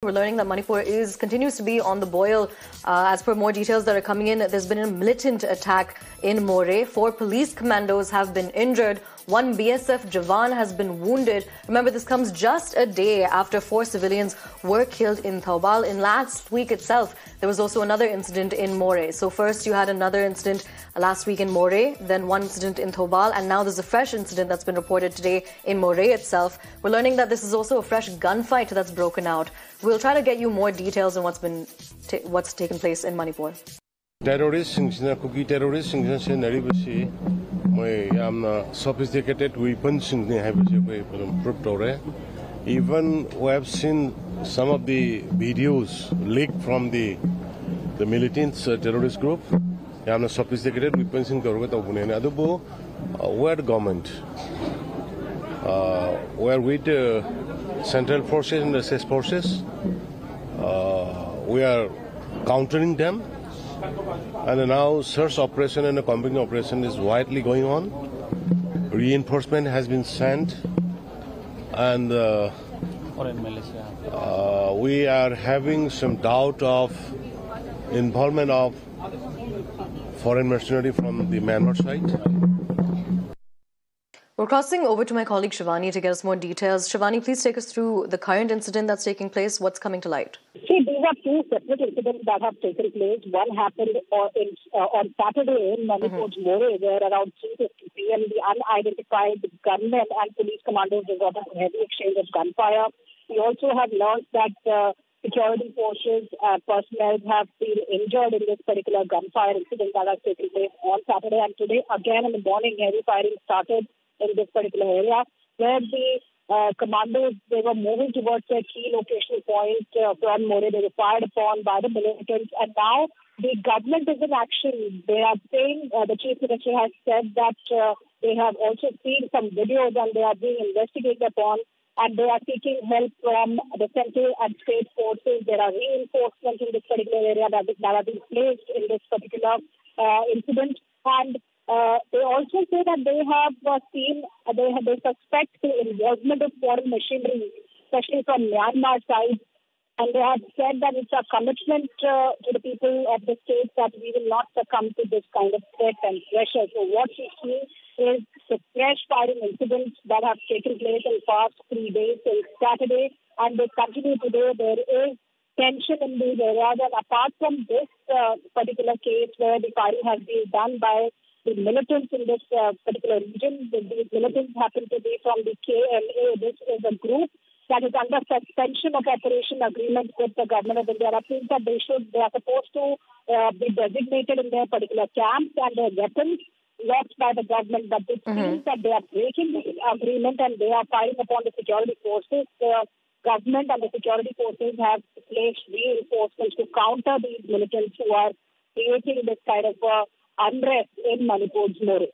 We're learning that Manipur is continues to be on the boil. Uh, as per more details that are coming in, there's been a militant attack in Moreh. Four police commandos have been injured. One BSF Jawan has been wounded. Remember, this comes just a day after four civilians were killed in Thoubal. In last week itself, there was also another incident in Moreh. So first you had another incident last week in Moreh, then one incident in Thoubal, and now there's a fresh incident that's been reported today in Moreh itself. We're learning that this is also a fresh gunfight that's broken out. We'll try to get you more details on what's been ta- what's taken place in Manipur. Terrorists, singna kuki terrorist singna se nari basi mai amna uh, sophisticated weapons singna hai basi mai prove tore. Even we have seen some of the videos leaked from the the militants, uh, terrorist group. Amna sophisticated weapons sing karoga ta bunene. Adubo, uh, where government? Uh, where with the central forces and the SS forces uh, we are countering them and now search operation and a combining operation is widely going on. Reinforcement has been sent, and uh, uh, we are having some doubt of involvement of foreign mercenary from the Myanmar side. We're crossing over to my colleague Shivani to get us more details. Shivani, please take us through the current incident that's taking place. What's coming to light? See, these are two separate incidents that have taken place. One happened uh, in, uh, on Saturday in Manipur, mm-hmm. Where around 3.50 p.m. the unidentified gunmen and police commandos resorted to heavy exchange of gunfire. We also have learned that uh, security forces uh, personnel have been injured in this particular gunfire incident that has taken place on Saturday. And today, again in the morning, heavy firing started in this particular area, where the uh, commandos, they were moving towards a key location point uh, from Moreh. They were fired upon by the militants. And now the government is in action. They are saying, uh, the chief minister has said that uh, they have also seen some videos and they are being investigated upon. And they are seeking help from the central and state forces. There are reinforcements in this particular area that, that have been placed in this particular uh, incident. And uh, they also say that they have uh, seen, uh, they, have, they suspect the involvement of foreign machinery, especially from Myanmar side. And they have said that it's a commitment uh, to the people of the state that we will not succumb to this kind of threat and pressure. So what we see is the fresh firing incidents that have taken place in the past three days since Saturday, and they continue today. There is tension in these areas, and apart from this uh, particular case where the firing has been done by the militants in this uh, particular region. These militants happen to be from the KLA. This is a group that is under suspension of operation agreement with the government of India. That means that they should, they are supposed to uh, be designated in their particular camps and their weapons lost by the government. But it mm-hmm. seems that they are breaking the agreement and they are firing upon the security forces. The government and the security forces have placed reinforcements to counter these militants who are creating this kind of uh, unrest in Manipur's Moreh.